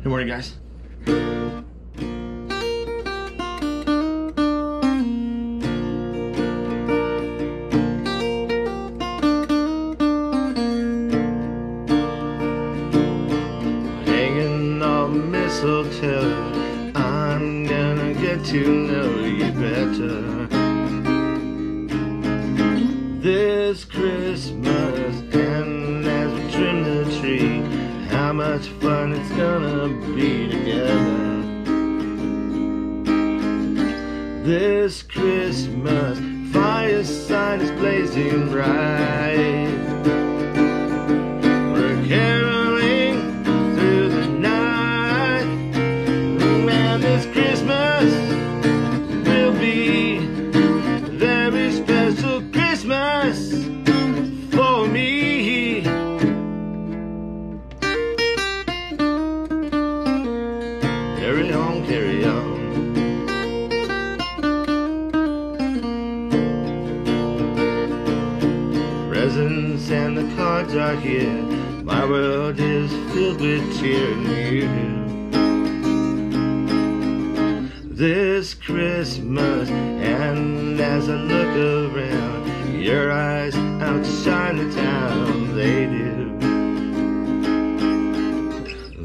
Good morning, guys. Hanging on mistletoe, I'm gonna get to know you better. This Christmas, much fun it's gonna be together. This Christmas, fireside is blazing bright. We're caroling through the night. Man, this Christmas will be a very special Christmas carry on. Presents and the cards are here. My world is filled with cheer and you. This Christmas, and as I look around, your eyes outshine the town,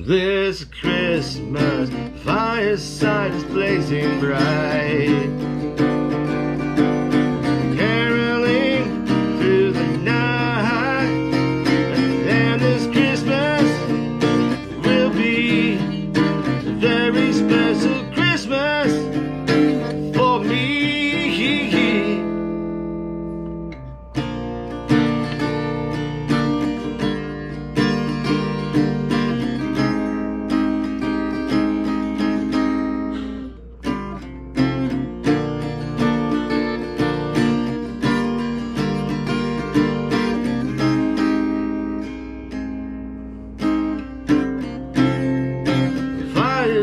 This Christmas, fireside is blazing bright.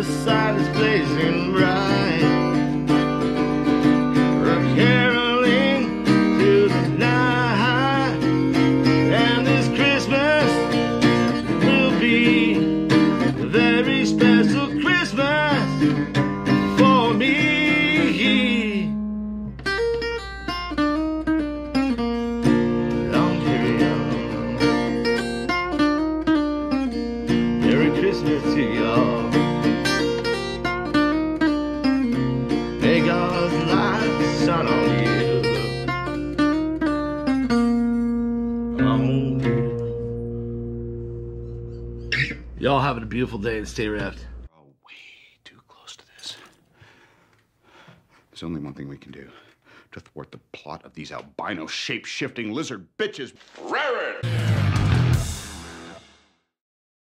Fireside is blazing bright. We're caroling the night, and this Christmas will be a very special Christmas for me. Long. Merry Christmas to y'all. Y'all having a beautiful day and stay wrapped. Oh, way too close to this. There's only one thing we can do to thwart the plot of these albino shape shifting lizard bitches. Rarid!